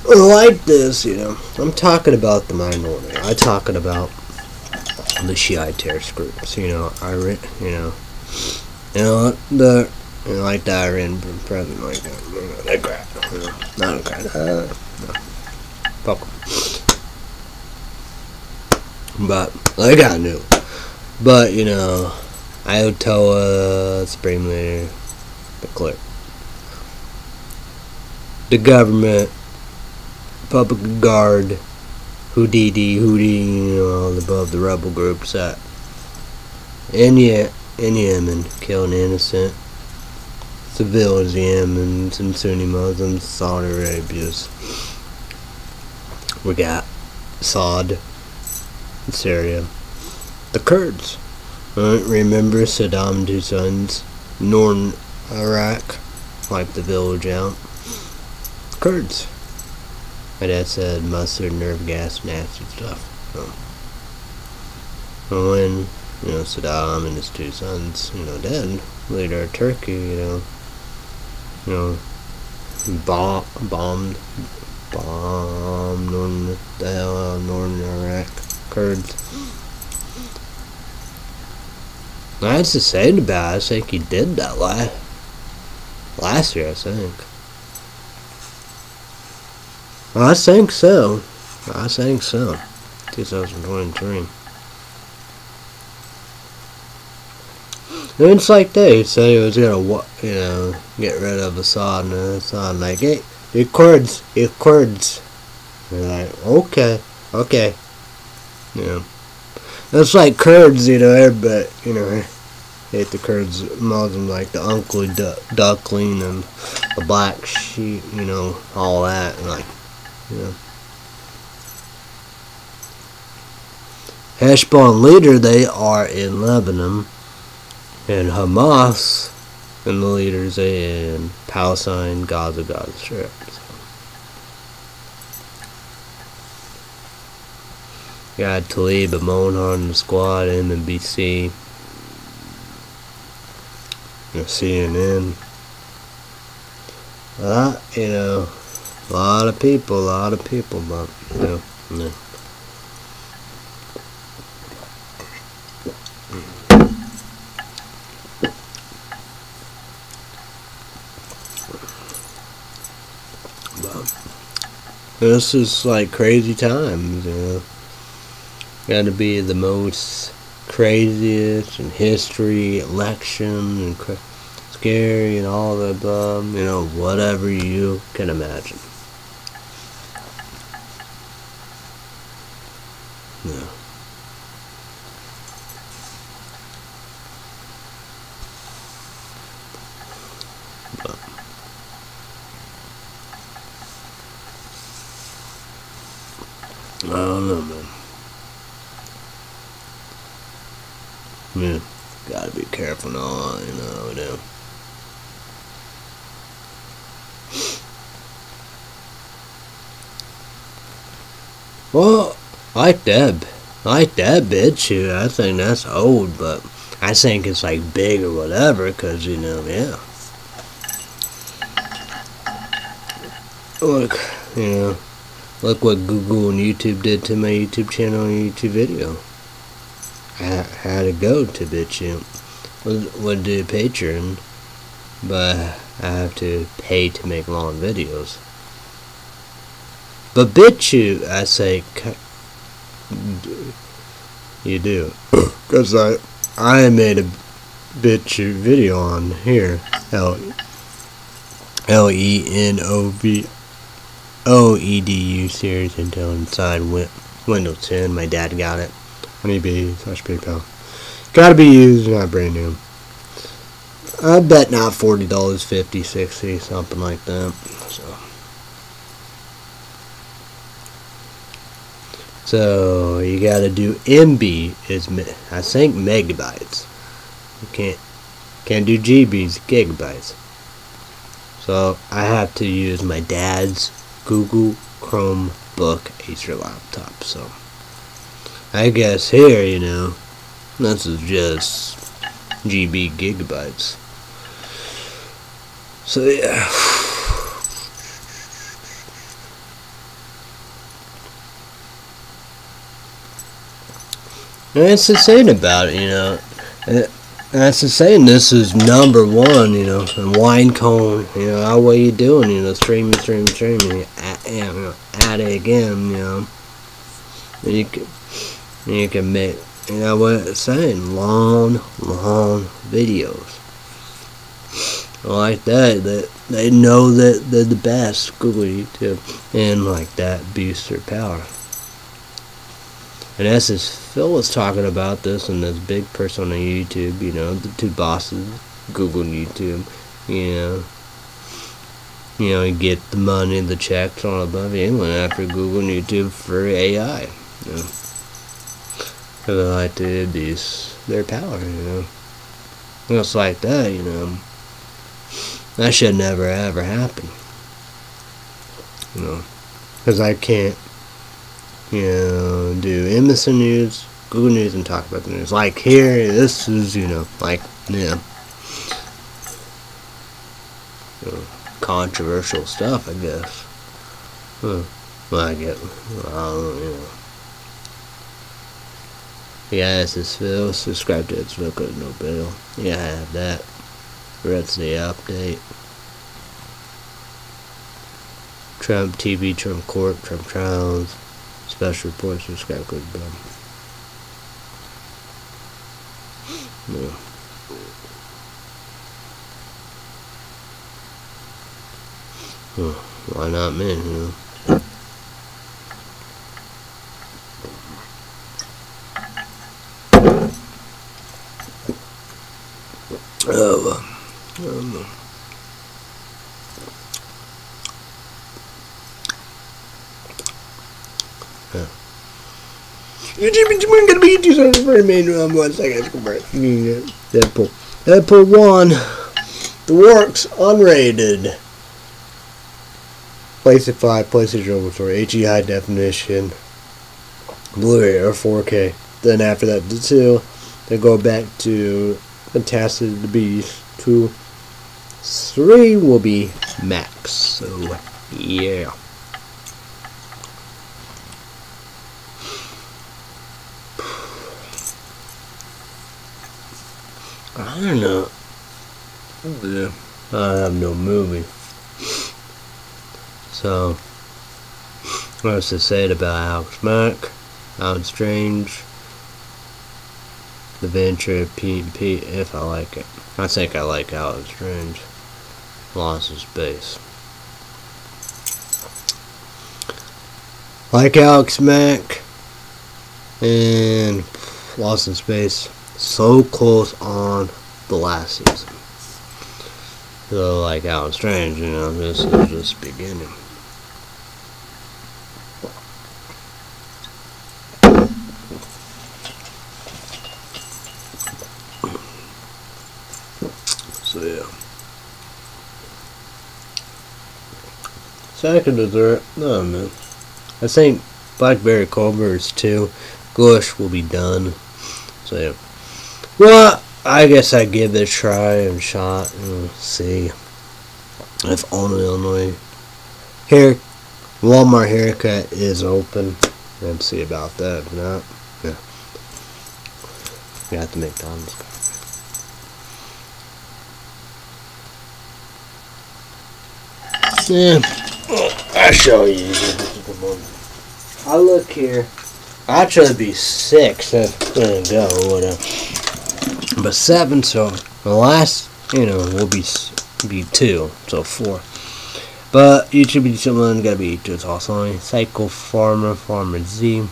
Like this, you know, I'm talking about the minority. I'm talking about the Shiite terrorist groups, you know, Iran, you know, you know, the, you know, like the Iran president, like that, you know, that crap, you know, not a crap, uh, no, fuck 'em. But, like I knew, but, you know, Ayatollah, Supreme Leader, the clerk, the government, public guard, Houdini, Houdini, all above the rebel groups that in, Ye- in Yemen killing innocent civilians, Yemen, and Sunni Muslims, Saudi Arabia's. We got Saud in Syria. The Kurds. Uh, remember Saddam Hussein's northern Iraq, wiped the village out. Kurds. My dad said mustard, nerve gas, nasty stuff. So. When, you know, Saddam and his two sons, you know, dead, later Turkey, you know, you know, bomb, bombed, bombed northern, uh, of northern Iraq, Kurds. That's the saying about it. I think he did that last, last year, I think. I think so. I think so. 2023. And it's like they said he was gonna, you know, get rid of Assad, and Assad like, hey, you Kurds, you Kurds. Like, okay, okay. yeah. it's like Kurds, you know, but you know, hate the Kurds, Muslims like the Uncle du- Duckling and the Black Sheep, you know, all that, and like, know. Heshbon leader, they are in Lebanon, and Hamas and the leaders in Palestine, Gaza, Gaza Strip. Got Tlaib, Monhar, and the squad, MNBC, you know, CNN. Lot, you know, a lot of people, a lot of people, but, you know. But this is like crazy times, you know. Got to be the most craziest in history, election, and scary, and all the above, you know, whatever you can imagine. Yeah. I don't know, man. Yeah, gotta be careful now, you know, now. Well, I like that. Like that BitChute. I think that's old, but I think it's like big or whatever, cause you know, yeah. Look, you know, look what Google and YouTube did to my YouTube channel and YouTube video. I had to go to BitChute. Would, would do Patreon, but I have to pay to make long videos. But BitChute, I say, you do. Because I, I made a BitChute video on here. L, L E N O V O E D U series until inside Win- Windows 10. My dad got it. Honeybee slash PayPal. Gotta be used, not brand new. I bet not $40, 50 60 something like that. So. So you gotta do MB is I think megabytes. You can't can't do GBs, gigabytes. So I have to use my dad's Google Chromebook Acer laptop. So I guess here, you know, this is just GB gigabytes. So yeah. And that's the saying about it, you know. And that's the saying. This is number one, you know. And wine cone, you know. How well you doing, you know? Streaming, streaming, streaming. At, you know, at it again, you know. And you can, you can make, you know what it's saying? Long, long videos. Like that, that they know that they're the best. Google YouTube, and like that boosts their power. In essence, Phil was talking about this and this big person on YouTube, you know, the two bosses, Google and YouTube, you know. You know, you get the money, the checks on above you, went after Google and YouTube for AI, you know. They like to abuse their power, you know. Just like that, you know. That should never ever happen. You know. Because I can't you know, do MSN News, Google News, and talk about the news. Like here, this is, you know, like, yeah, controversial stuff, I guess. Huh. Well, I get, well, I don't you know. Yeah, this is Phil. Subscribe to It's Phil Cause No Bill. Yeah, I have that. That's the update. Trump TV, Trump Court, Trump Trials. Special reports, subscribe, good bro. Yeah. Huh, why not me, you know? Oh, um, Is gonna be two seconds for minute. Um, one second. Deadpool. Deadpool one. The works unrated. PlayStation 5, PlayStation Over for HD high definition, Blu-ray or 4K. Then after that, the two, they go back to Fantastic the Beast. Two, three will be Max. So yeah. I don't know. Yeah. I have no movie. So, what's to say about Alex Mack, Allen Strange, The Venture, Pete and if I like it. I think I like Alex Strange. Lost his base. Like Alex Mack and Lost in Space so close on the last season. So, like Allen Strange, you know, this is just beginning. So, yeah. Second dessert, no, oh, man. I think Blackberry Culver's too. Gush will be done. So, yeah. What? I guess I give it a try and shot and see if only Illinois hair Walmart haircut is open. And see about that. If not, yeah. Have to McDonald's. Yeah. I'll show you. I look here. I'd try to be six. That's gonna go. Whatever. But seven, so the last, you know, will be be two, so four. But you should be someone gotta be just also Psycho Farmer, Farmer Z.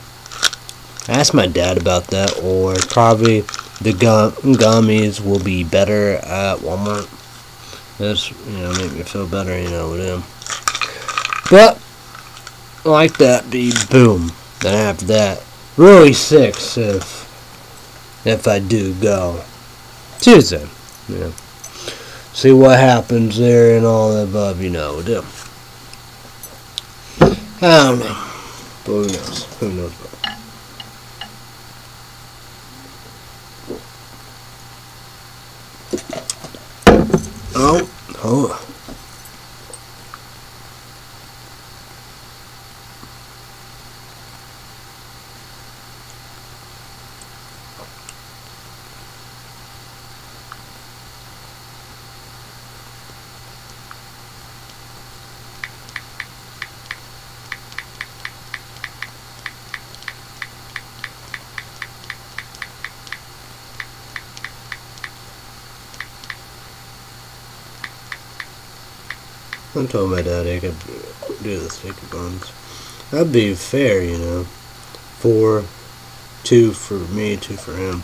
Ask my dad about that, or probably the gum gummies will be better at Walmart. This, you know, make me feel better, you know, with them. But like that, be boom. Then after that, really six if if I do go Tuesday. You know, see what happens there and all the above. You know, do. I don't know, but who knows? Who knows? Oh, oh. I told my dad I could do the sticky buns. That'd be fair, you know. Four, two for me, two for him.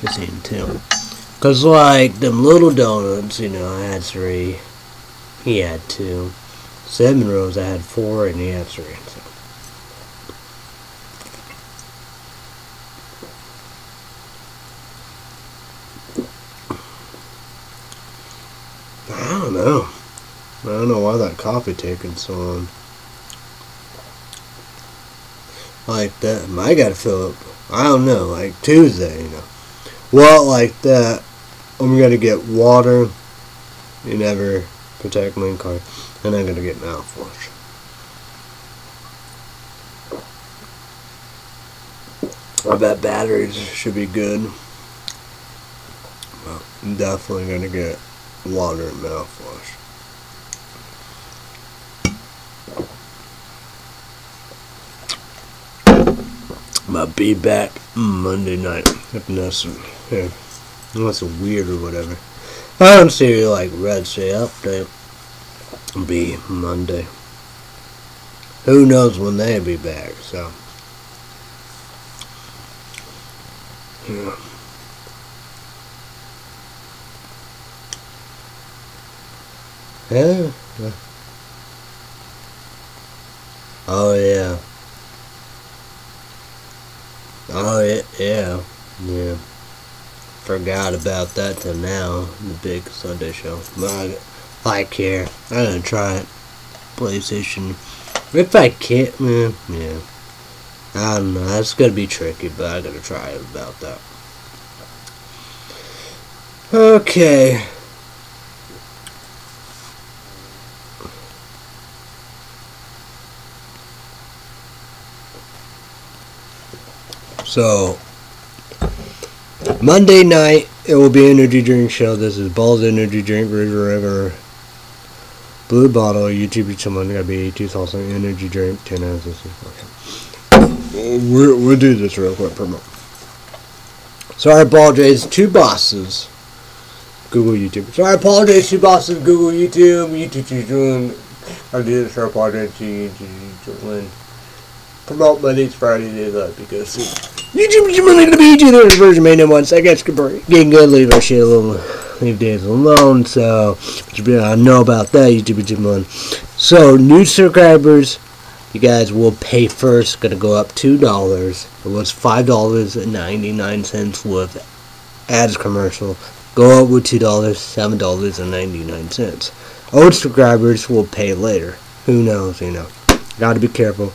Just eating two. Cause like them little donuts, you know, I had three. He had two. Seven rows, I had four, and he had three. So. I don't know. I don't know why that coffee taking so long. Like that, I gotta fill up. I don't know, like Tuesday, you know. Well, like that, I'm gonna get water. You never protect my car, and I'm gonna get mouthwash. I bet batteries should be good. Well, I'm definitely gonna get water and mouthwash. I'll be back Monday night. If necessary. Yeah. Unless it's weird or whatever. I don't see like Red State update. It'll be Monday. Who knows when they'll be back, so. Yeah. Yeah. Oh yeah. Oh yeah, yeah. Forgot about that till now. The big Sunday show. But I, I care. I'm gonna try it. PlayStation. If I can't, man, yeah. I don't know. That's gonna be tricky, but I gotta try about that. Okay. So Monday night it will be energy drink show. This is Balls Energy Drink River River Blue Bottle YouTube someone gotta be two thousand energy drink ten ounces. Okay. We'll, we'll do this real quick promo. Sorry, apologize. Two bosses. Google YouTube. Sorry, apologize. Two bosses. Google YouTube. YouTube doing. I do this. Sorry, apologize to YouTube. Promote Mondays, Friday, days up because YouTube is really gonna be. There's version made in one second. Getting good. Leave our shit alone. Leave days alone. So, but I know about that. YouTube one. So, new subscribers, you guys will pay first. Gonna go up two dollars. It was five dollars and ninety nine cents with ads commercial. Go up with two dollars, seven dollars and ninety nine cents. Old subscribers will pay later. Who knows? You know. Got to be careful.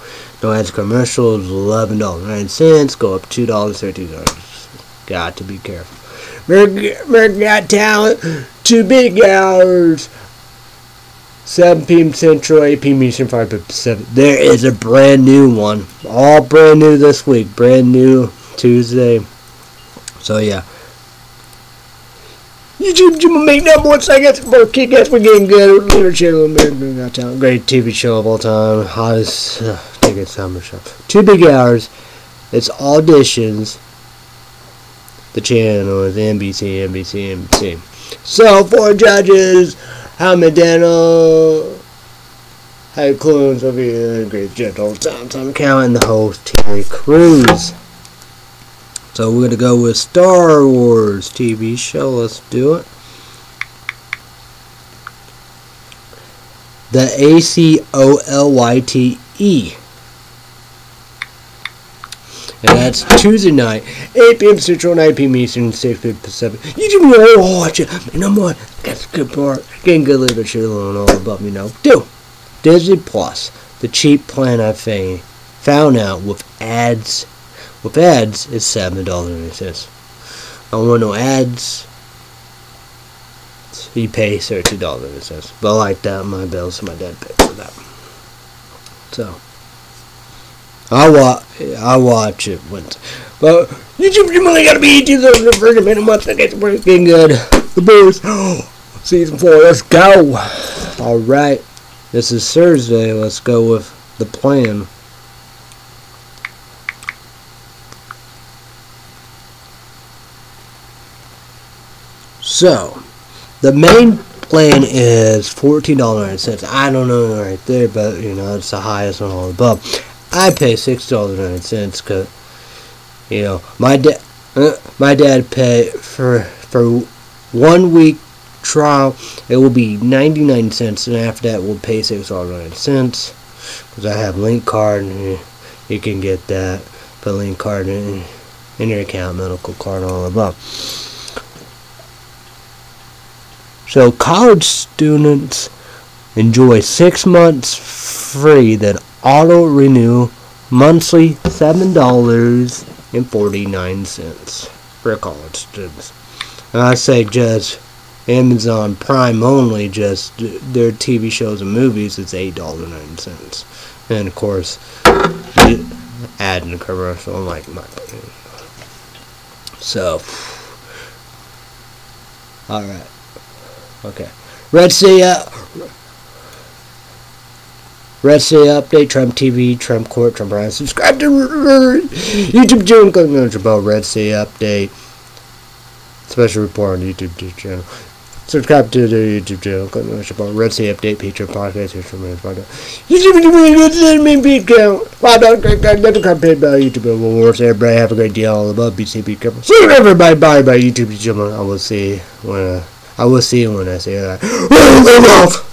Ads commercials. Eleven dollars nine cents. Go up two dollars thirteen dollars. Got to be careful. American Got Talent. Two big hours. 7 p.m. Central, 8 p.m. Eastern, 5 p.m. Pacific. There is a brand new one. All brand new this week. Brand new Tuesday. So, yeah. YouTube will make number one seconds for kick ass. We're getting good. Leader channel, American Got Talent. Great TV show of all time. Hottest uh, ticket summer show. Two big hours. It's auditions. The channel is NBC, NBC, NBC. So, four judges. Medina. How clones of you, great gentle time, time count, and the host Terry Crews. So we're gonna go with Star Wars TV show. Let's do it. The A C O L Y T E. And that's Tuesday night, 8 p.m. Central, 9 p.m. Eastern, 6 p.m. Pacific. You do know, watch it. And number one, that's a good part. Getting good literature and all about me now. Two, Disney Plus, the cheap plan I found out with ads. With ads, it's seven dollars and it says. I want no ads. You pay thirty dollars it says. But I like that my bills, my dad paid for that. So. I watch. I watch it once, but YouTube you only gotta be dollars a freaking minute month to get working good. The Boys, season four. Let's go. All right, this is Thursday. Let's go with the plan. So, the main plan is fourteen dollars and cents. I don't know right there, but you know it's the highest one all above. I pay six dollars and nine cents because you know my dad uh, my dad paid for for one week trial it will be 99 cents and after that we'll pay six dollars nine cents because I have link card and you can get that put link card in, in your account medical card all above so college students enjoy six months free that auto renew monthly seven dollars and forty nine cents for college students. And I say just Amazon Prime only, just their TV shows and movies, it's eight dollars nine cents. And of course, add in a commercial like my so. All right. Okay. Red Sea. Uh, Red City Update, Trump TV, Trump Court, Trump Ryan. Subscribe to YouTube channel, click on the Red City Update. Special report on YouTube channel. Subscribe to the YouTube channel, click on the Red City Update, Patreon Podcast, History Man's Podcast. YouTube channel, send me beat count. Five dollars, never come paid by YouTube awards. Everybody have a great day all above. BC, be careful. See you everybody, bye bye YouTube channel. I will see when, uh, I will see you when I say that.